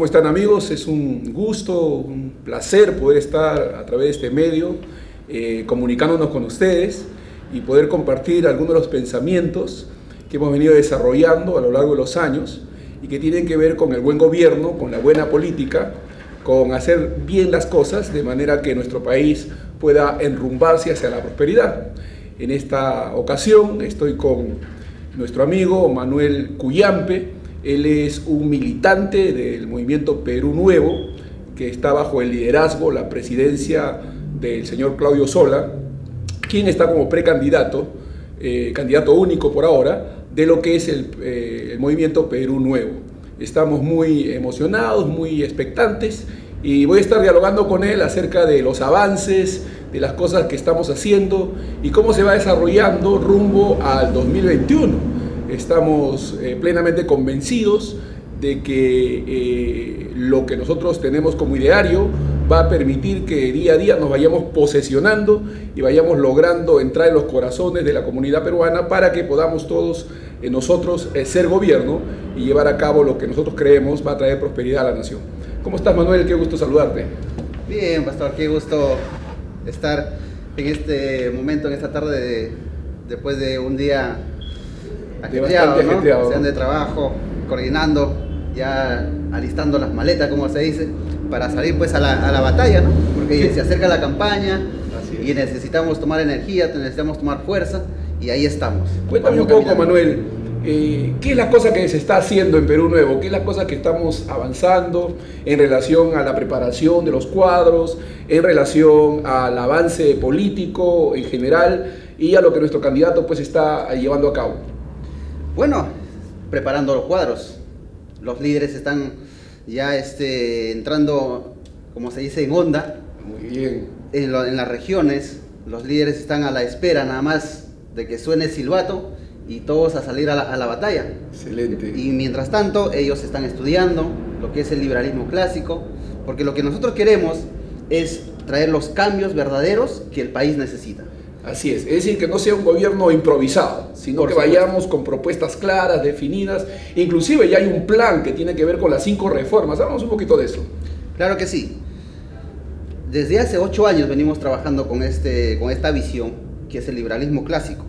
¿Cómo están amigos? Es un gusto, un placer poder estar a través de este medio eh, comunicándonos con ustedes y poder compartir algunos de los pensamientos que hemos venido desarrollando a lo largo de los años y que tienen que ver con el buen gobierno, con la buena política, con hacer bien las cosas de manera que nuestro país pueda enrumbarse hacia la prosperidad. En esta ocasión estoy con nuestro amigo Manuel Cuyampe, él es un militante del movimiento Perú Nuevo, que está bajo el liderazgo, la presidencia del señor Claudio Sola, quien está como precandidato, eh, candidato único por ahora, de lo que es eh, el movimiento Perú Nuevo. Estamos muy emocionados, muy expectantes y voy a estar dialogando con él acerca de los avances, de las cosas que estamos haciendo y cómo se va desarrollando rumbo al 2021 estamos eh, plenamente convencidos de que eh, lo que nosotros tenemos como ideario va a permitir que día a día nos vayamos posesionando y vayamos logrando entrar en los corazones de la comunidad peruana para que podamos todos eh, nosotros ser gobierno y llevar a cabo lo que nosotros creemos va a traer prosperidad a la nación. ¿Cómo estás Manuel? Qué gusto saludarte. Bien, pastor, qué gusto estar en este momento, en esta tarde, después de un día ajetreado, ¿no? de trabajo, coordinando, ya alistando las maletas, como se dice, para salir pues a la, a la batalla, ¿no? Porque se acerca la campaña y necesitamos tomar energía, necesitamos tomar fuerza y ahí estamos. Cuéntame un poco, Manuel. Eh, ¿Qué es la cosa que se está haciendo en Perú Nuevo? ¿Qué es la cosa que estamos avanzando en relación a la preparación de los cuadros, en relación al avance político en general y a lo que nuestro candidato pues está llevando a cabo? Bueno, preparando los cuadros. Los líderes están ya este, entrando, como se dice, en onda. Muy bien. En, las regiones, los líderes están a la espera nada más de que suene el silbato y todos a salir a la, a la, batalla. Excelente. Y mientras tanto, ellos están estudiando lo que es el liberalismo clásico, porque lo que nosotros queremos es traer los cambios verdaderos que el país necesita. Así es, es decir, que no sea un gobierno improvisado, sino que vayamos con propuestas claras, definidas, inclusive ya hay un plan que tiene que ver con las cinco reformas. Hablamos un poquito de eso. Claro que sí. Desde hace ocho años venimos trabajando con, este, con esta visión, que es el liberalismo clásico.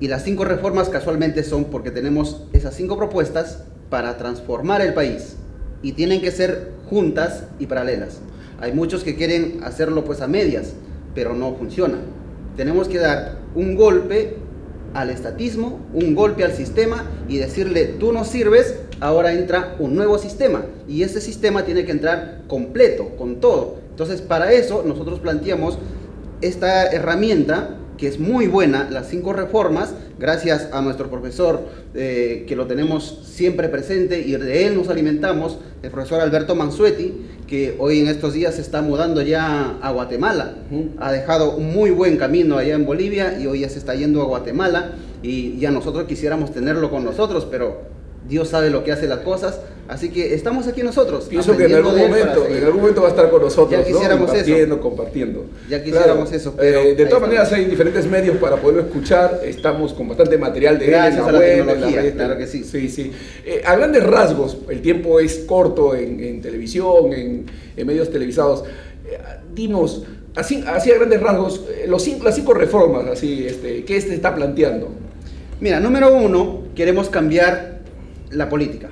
Y las cinco reformas casualmente son porque tenemos esas cinco propuestas para transformar el país. Y tienen que ser juntas y paralelas. Hay muchos que quieren hacerlo pues a medias, pero no funciona tenemos que dar un golpe al estatismo, un golpe al sistema y decirle, tú no sirves, ahora entra un nuevo sistema. Y ese sistema tiene que entrar completo, con todo. Entonces, para eso nosotros planteamos esta herramienta que es muy buena, las cinco reformas, gracias a nuestro profesor eh, que lo tenemos siempre presente y de él nos alimentamos, el profesor Alberto Mansueti, que hoy en estos días se está mudando ya a Guatemala. Ha dejado un muy buen camino allá en Bolivia y hoy ya se está yendo a Guatemala y ya nosotros quisiéramos tenerlo con nosotros, pero Dios sabe lo que hace las cosas, así que estamos aquí nosotros. Pienso que en algún momento, en algún momento va a estar con nosotros, ya quisiéramos compartiendo, eso. compartiendo. Ya quisiéramos eso. Eh, de todas maneras hay diferentes medios para poderlo escuchar, estamos con bastante material de Gracias a la tecnología, claro que sí. Sí, sí. Eh, a grandes rasgos, el tiempo es corto en, televisión, en, medios televisados. Eh, dimos, así, así, a grandes rasgos, los las cinco reformas, así, este, ¿qué se está planteando? Mira, número uno, queremos cambiar la política.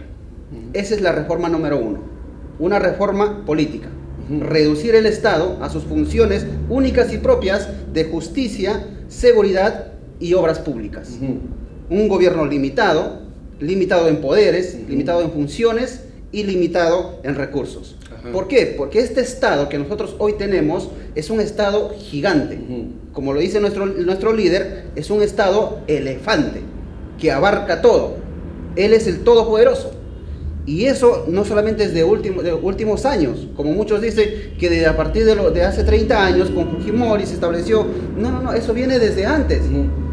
Esa es la reforma número uno. Una reforma política. Reducir el Estado a sus funciones únicas y propias de justicia, seguridad y obras públicas. Un gobierno limitado, limitado en poderes, limitado en funciones y limitado en recursos. ¿Por qué? Porque este Estado que nosotros hoy tenemos es un Estado gigante. Como lo dice nuestro, nuestro líder, es un Estado elefante que abarca todo él es el Todopoderoso. Y eso no solamente es de, de últimos años, como muchos dicen que de, a partir de, lo, de hace 30 años con Fujimori se estableció. No, no, no, eso viene desde antes.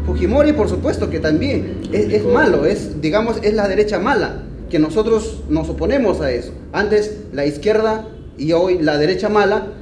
Fujimori, por supuesto que también es, malo, es, digamos, es la derecha mala, que nosotros nos oponemos a eso. Antes la izquierda y hoy la derecha mala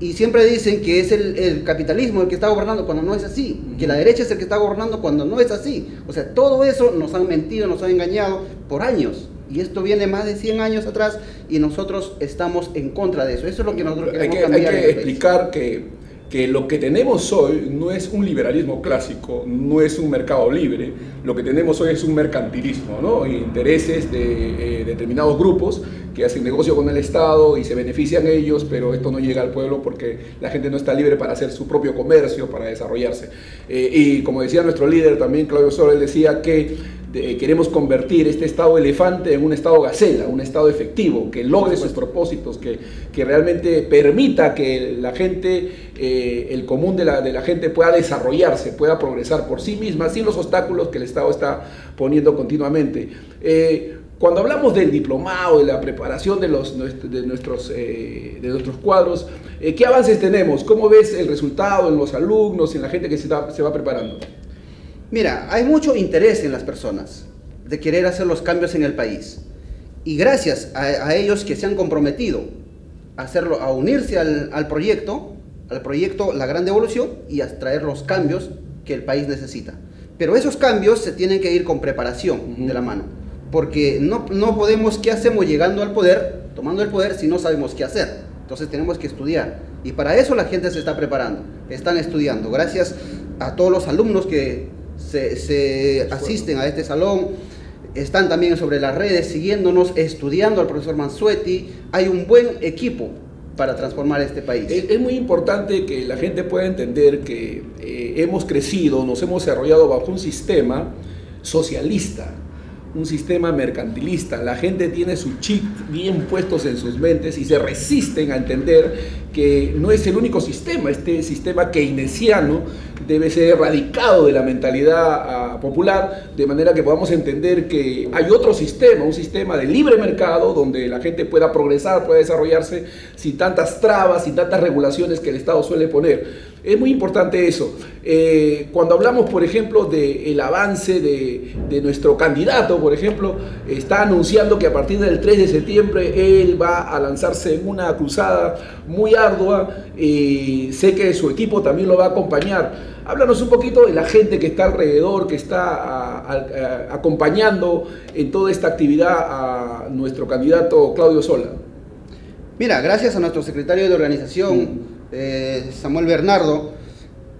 y siempre dicen que es el, capitalismo el que está gobernando cuando no es así, que la derecha es el que está gobernando cuando no es así. O sea, todo eso nos han mentido, nos han engañado por años. Y esto viene más de 100 años atrás y nosotros estamos en contra de eso. Eso es lo que nosotros queremos hay que, cambiar. Hay que explicar que que lo que tenemos hoy no es un liberalismo clásico, no es un mercado libre, lo que tenemos hoy es un mercantilismo, ¿no? intereses de eh, determinados grupos que hacen negocio con el Estado y se benefician ellos, pero esto no llega al pueblo porque la gente no está libre para hacer su propio comercio, para desarrollarse. Eh, y como decía nuestro líder también, Claudio Soler, decía que queremos convertir este estado elefante en un estado gacela, un estado efectivo, que logre sus propósitos, que, que realmente permita que la gente, eh, el común de la, de la gente pueda desarrollarse, pueda progresar por sí misma, sin los obstáculos que el Estado está poniendo continuamente. Eh, cuando hablamos del diplomado, de la preparación de, los, de, nuestros, eh, de nuestros cuadros, ¿qué avances tenemos? ¿Cómo ves el resultado en los alumnos, en la gente que se, se va preparando? Mira, hay mucho interés en las personas de querer hacer los cambios en el país. Y gracias a, ellos que se han comprometido a, hacerlo, a unirse al, proyecto, al proyecto La Gran Devolución y a traer los cambios que el país necesita. Pero esos cambios se tienen que ir con preparación de la mano. Porque no, no podemos, ¿qué hacemos llegando al poder, tomando el poder, si no sabemos qué hacer? Entonces tenemos que estudiar. Y para eso la gente se está preparando, están estudiando. Gracias a todos los alumnos que se, asisten a este salón, están también sobre las redes siguiéndonos, estudiando al profesor Mansueti. Hay un buen equipo para transformar este país. Es, muy importante que la gente pueda entender que eh, hemos crecido, nos hemos desarrollado bajo un sistema socialista, un sistema mercantilista. La gente tiene su chip bien puestos en sus mentes y se resisten a entender que no es el único sistema, este sistema keynesiano debe ser erradicado de la mentalidad ah, popular, de manera que podamos entender que hay otro sistema, un sistema de libre mercado, donde la gente pueda progresar, pueda desarrollarse sin tantas trabas, sin tantas regulaciones que el Estado suele poner. Es muy importante eso. Eh, cuando hablamos, por ejemplo, del avance de, de, nuestro candidato, por ejemplo, está anunciando que a partir del 3 de septiembre él va a lanzarse en una cruzada muy y sé que su equipo también lo va a acompañar. Háblanos un poquito de la gente que está alrededor, que está acompañando en toda esta actividad a nuestro candidato Claudio Sola. Mira, gracias a nuestro secretario de organización, eh, Samuel Bernardo,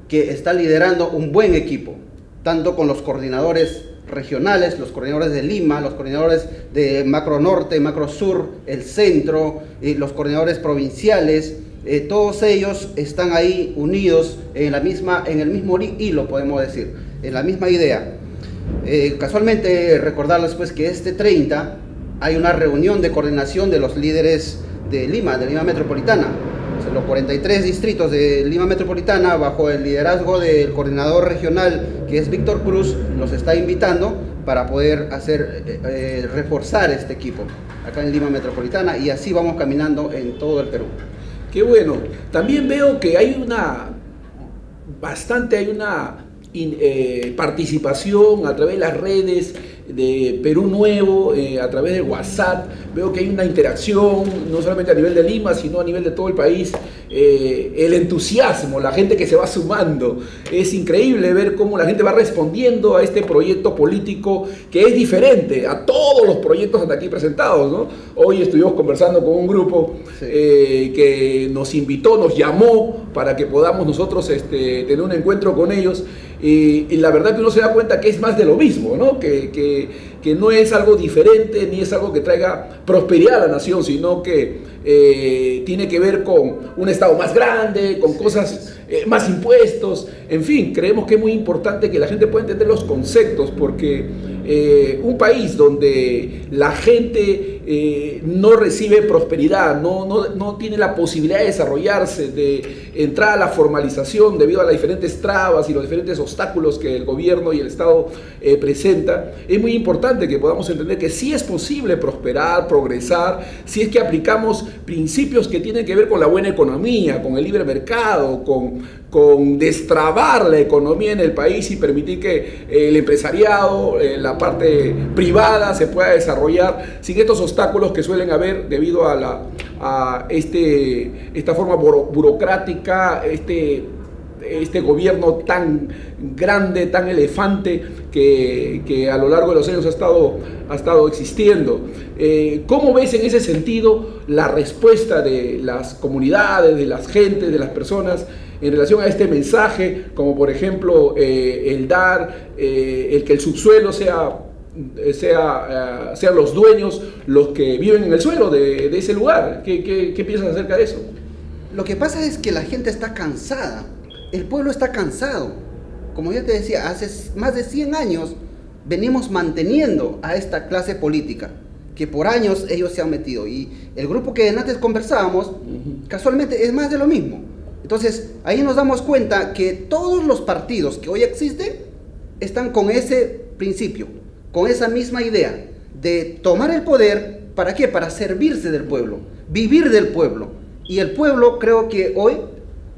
que está liderando un buen equipo, tanto con los coordinadores regionales, los coordinadores de Lima, los coordinadores de Macro Norte, Macro Sur, el centro, y los coordinadores provinciales, eh, todos ellos están ahí unidos en, la misma, en el mismo hilo, podemos decir, en la misma idea. Eh, casualmente recordarles pues que este 30 hay una reunión de coordinación de los líderes de Lima, de Lima Metropolitana. los 43 distritos de Lima Metropolitana, bajo el liderazgo del coordinador regional que es Víctor Cruz, nos está invitando para poder hacer, eh, reforzar este equipo acá en Lima Metropolitana y así vamos caminando en todo el Perú. Qué bueno. También veo que hay una, bastante, hay una eh, participación a través de las redes de Perú Nuevo, eh, a través de WhatsApp. Veo que hay una interacción, no solamente a nivel de Lima, sino a nivel de todo el país. Eh, el entusiasmo, la gente que se va sumando. Es increíble ver cómo la gente va respondiendo a este proyecto político que es diferente a todos los proyectos hasta aquí presentados. Hoy estuvimos conversando con un grupo eh, que nos invitó, nos llamó para que podamos nosotros este, tener un encuentro con ellos. Y, la verdad que uno se da cuenta que es más de lo mismo, ¿no? Que, que, no es algo diferente ni es algo que traiga prosperidad a la nación, sino que eh, tiene que ver con un Estado más grande, con cosas, eh, más impuestos, en fin, creemos que es muy importante que la gente pueda entender los conceptos, porque eh, un país donde la gente no recibe prosperidad, no, no, no, tiene la posibilidad de desarrollarse, de entrar a la formalización debido a las diferentes trabas y los diferentes obstáculos que el gobierno y el Estado presenta, es muy importante que podamos entender que sí es posible prosperar, progresar, si es que aplicamos principios que tienen que ver con la buena economía, con el libre mercado, con, con destrabar la economía en el país y permitir que el empresariado, eh, la parte privada se pueda desarrollar sin estos obstáculos que suelen haber debido a, la, a este, esta forma burocrática, este este gobierno tan grande, tan elefante que, a lo largo de los años ha estado, ha estado existiendo. Eh, ¿Cómo ves en ese sentido la respuesta de las comunidades, de las gentes, de las personas? En relación a este mensaje, como por ejemplo eh, el dar, el que el subsuelo sea eh, sea, eh, sean los dueños los que viven en el suelo de, ese lugar. ¿Qué, qué, piensas acerca de eso? Lo que pasa es que la gente está cansada, el pueblo está cansado. Como ya te decía, hace más de 100 años venimos manteniendo a esta clase política, que por años ellos se han metido. Y el grupo que antes conversábamos, casualmente es más de lo mismo. Entonces, ahí nos damos cuenta que todos los partidos que hoy existen están con ese principio con esa misma idea de tomar el poder, ¿para qué? Para servirse del pueblo, vivir del pueblo. Y el pueblo creo que hoy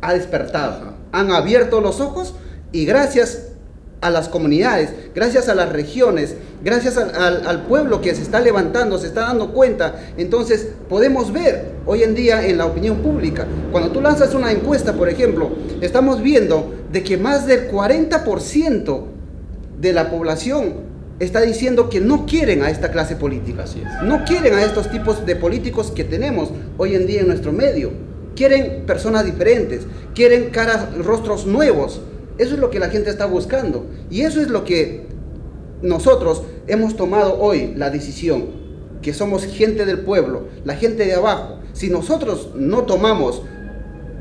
ha despertado, han abierto los ojos y gracias a las comunidades, gracias a las regiones, gracias al, pueblo que se está levantando, se está dando cuenta, entonces podemos ver hoy en día en la opinión pública, cuando tú lanzas una encuesta, por ejemplo, estamos viendo de que más del 40% de la población está diciendo que no quieren a esta clase política. No quieren a estos tipos de políticos que tenemos hoy en día en nuestro medio. Quieren personas diferentes, quieren caras, rostros nuevos. Eso es lo que la gente está buscando. Y eso es lo que nosotros hemos tomado hoy la decisión, que somos gente del pueblo, la gente de abajo. Si nosotros no tomamos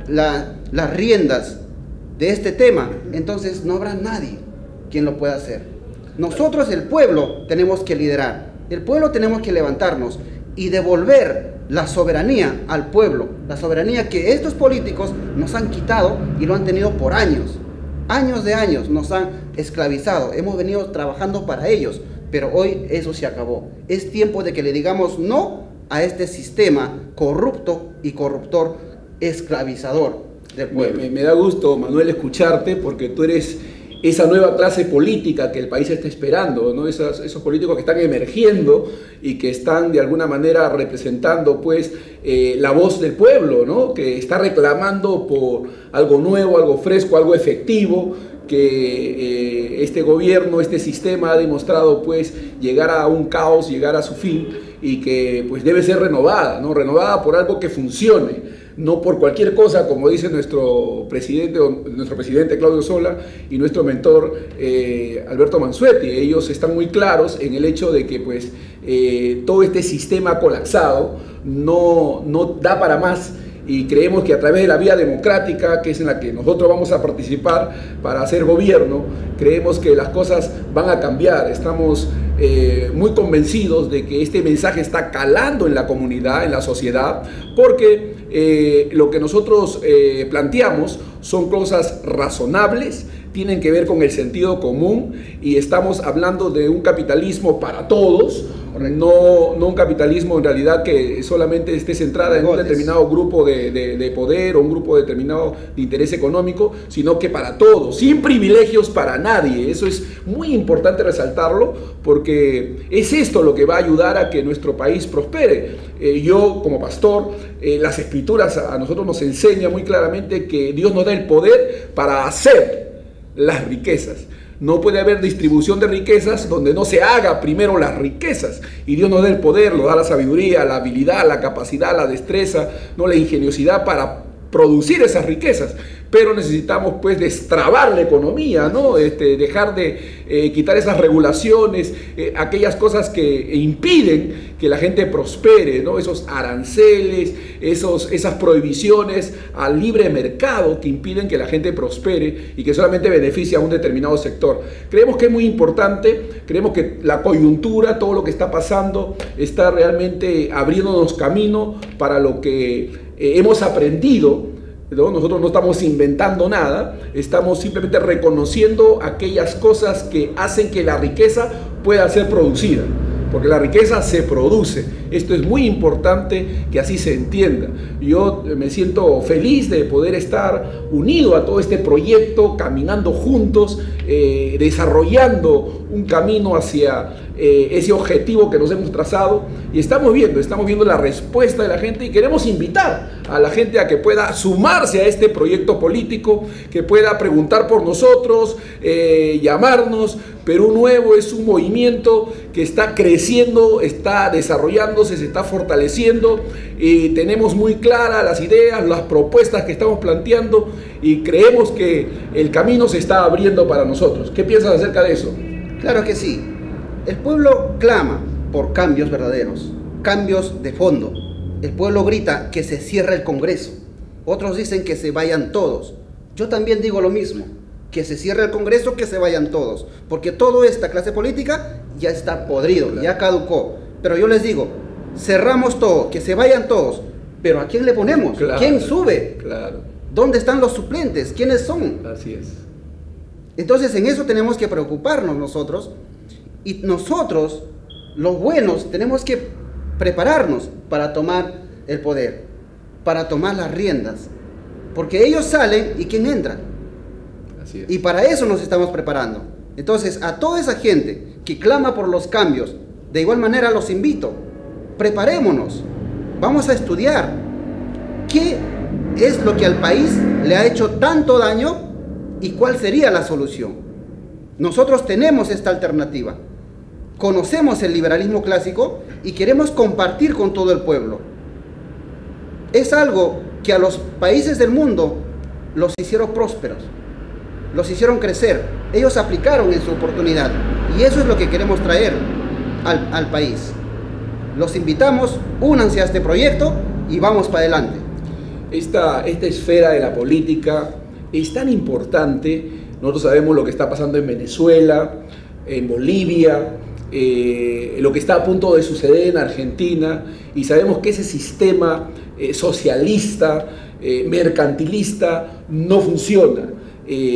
las riendas de este tema, entonces no habrá nadie quien lo pueda hacer. Nosotros, el pueblo, tenemos que liderar. El pueblo tenemos que levantarnos y devolver la soberanía al pueblo. La soberanía que estos políticos nos han quitado y lo han tenido por años. Años de años nos han esclavizado. Hemos venido trabajando para ellos. Pero hoy eso se acabó. Es tiempo de que le digamos no a este sistema corrupto y corruptor esclavizador del pueblo. Me, me da gusto, Manuel, escucharte porque tú eres esa nueva clase política que el país está esperando, ¿no? esos, políticos que están emergiendo y que están de alguna manera representando pues eh, la voz del pueblo, ¿no? que está reclamando por algo nuevo, algo fresco, algo efectivo, que eh, este gobierno, este sistema ha demostrado pues llegar a un caos, llegar a su fin y que pues debe ser renovada, ¿no? renovada por algo que funcione no por cualquier cosa, como dice nuestro presidente, nuestro presidente Claudio Sola y nuestro mentor eh, Alberto Mansuetti. Ellos están muy claros en el hecho de que pues, eh, todo este sistema colapsado no, no da para más y creemos que a través de la vía democrática, que es en la que nosotros vamos a participar para hacer gobierno, creemos que las cosas van a cambiar. Estamos eh, muy convencidos de que este mensaje está calando en la comunidad, en la sociedad, porque eh, lo que nosotros eh, planteamos son cosas razonables, tienen que ver con el sentido común y estamos hablando de un capitalismo para todos, no, no un capitalismo en realidad que solamente esté centrada en un determinado grupo de, poder o un grupo determinado de interés económico, sino que para todos, sin privilegios para nadie. Eso es muy importante resaltarlo porque es esto lo que va a ayudar a que nuestro país prospere. Eh, yo como pastor, eh, las escrituras a nosotros nos enseñan muy claramente que Dios nos da el poder para hacer las riquezas. No puede haber distribución de riquezas donde no se haga primero las riquezas. Y Dios nos da el poder, nos da la sabiduría, la habilidad, la capacidad, la destreza, no la ingeniosidad para producir esas riquezas pero necesitamos pues destrabar la economía, ¿no? Este, dejar de eh, quitar esas regulaciones, eh, aquellas cosas que impiden que la gente prospere, ¿no? Esos aranceles, esos, esas prohibiciones al libre mercado que impiden que la gente prospere y que solamente beneficia a un determinado sector. Creemos que es muy importante, creemos que la coyuntura, todo lo que está pasando, está realmente abriéndonos camino para lo que eh, hemos aprendido nosotros no estamos inventando nada, estamos simplemente reconociendo aquellas cosas que hacen que la riqueza pueda ser producida, porque la riqueza se produce. Esto es muy importante que así se entienda. Yo me siento feliz de poder estar unido a todo este proyecto, caminando juntos eh, desarrollando un camino hacia eh, ese objetivo que nos hemos trazado y estamos viendo, estamos viendo la respuesta de la gente y queremos invitar a la gente a que pueda sumarse a este proyecto político, que pueda preguntar por nosotros, eh, llamarnos. Perú Nuevo es un movimiento que está creciendo, está desarrollándose, se está fortaleciendo y tenemos muy claras las ideas, las propuestas que estamos planteando y creemos que el camino se está abriendo para nosotros. ¿Qué piensas acerca de eso? Claro que sí. El pueblo clama por cambios verdaderos, cambios de fondo. El pueblo grita que se cierre el Congreso. Otros dicen que se vayan todos. Yo también digo lo mismo, que se cierre el Congreso, que se vayan todos. Porque toda esta clase política ya está podrido, ya caducó. Pero yo les digo, cerramos todo, que se vayan todos. Pero ¿a quién le ponemos? ¿Quién sube? Claro. ¿Dónde están los suplentes? ¿Quiénes son? Así es. Entonces en eso tenemos que preocuparnos nosotros y nosotros, los buenos, tenemos que prepararnos para tomar el poder, para tomar las riendas. Porque ellos salen y ¿quién entra? Así es. Y para eso nos estamos preparando. Entonces, a toda esa gente que clama por los cambios, de igual manera los invito, preparémonos, vamos a estudiar qué es lo que al país le ha hecho tanto daño y cuál sería la solución. Nosotros tenemos esta alternativa conocemos el liberalismo clásico y queremos compartir con todo el pueblo. Es algo que a los países del mundo los hicieron prósperos, los hicieron crecer, ellos aplicaron en su oportunidad y eso es lo que queremos traer al, país. Los invitamos, únanse a este proyecto y vamos para adelante. Esta, esta esfera de la política es tan importante, nosotros sabemos lo que está pasando en Venezuela, en Bolivia, eh, lo que está a punto de suceder en Argentina y sabemos que ese sistema eh, socialista, eh, mercantilista, no funciona.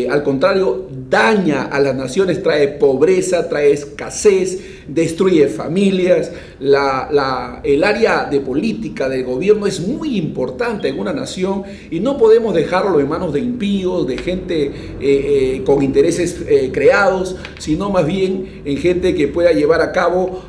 Al contrario, daña a las naciones, trae pobreza, trae escasez, destruye familias. el área de política del gobierno es muy importante en una nación y no podemos dejarlo en manos de impíos, de gente eh, eh, con intereses eh, creados, sino más bien en gente que pueda llevar a cabo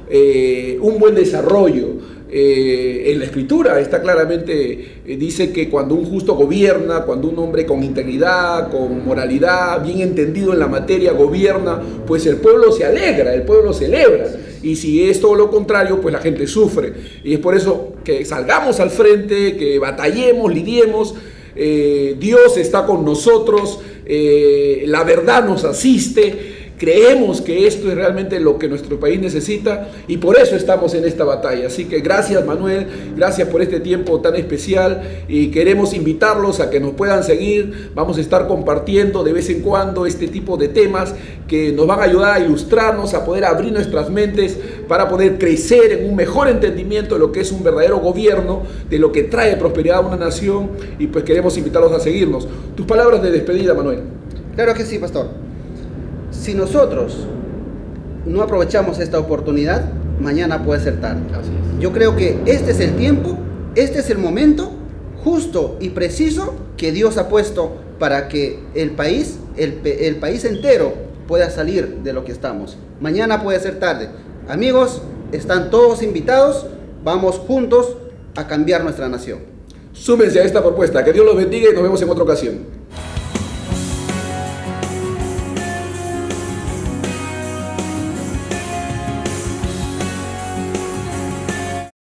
un buen desarrollo. Eh, en la escritura está claramente, eh, dice que cuando un justo gobierna, cuando un hombre con integridad, con moralidad, bien entendido en la materia gobierna, pues el pueblo se alegra, el pueblo celebra. Y si es todo lo contrario, pues la gente sufre. Y es por eso que salgamos al frente, que batallemos, lidiemos. Eh, Dios está con nosotros, la verdad nos asiste Creemos que esto es realmente lo que nuestro país necesita y por eso estamos en esta batalla. Así que gracias Manuel, gracias por este tiempo tan especial y queremos invitarlos a que nos puedan seguir. Vamos a estar compartiendo de vez en cuando este tipo de temas que nos van a ayudar a ilustrarnos, a poder abrir nuestras mentes para poder crecer en un mejor entendimiento de lo que es un verdadero gobierno, de lo que trae prosperidad a una nación y pues queremos invitarlos a seguirnos. Tus palabras de despedida, Manuel. Claro que sí, pastor si nosotros no aprovechamos esta oportunidad, mañana puede ser tarde. Yo creo que este es el tiempo, este es el momento justo y preciso que Dios ha puesto para que el país, el, el país entero pueda salir de lo que estamos. Mañana puede ser tarde. Amigos, están todos invitados, vamos juntos a cambiar nuestra nación. Súmense a esta propuesta. Que Dios los bendiga y nos vemos en otra ocasión.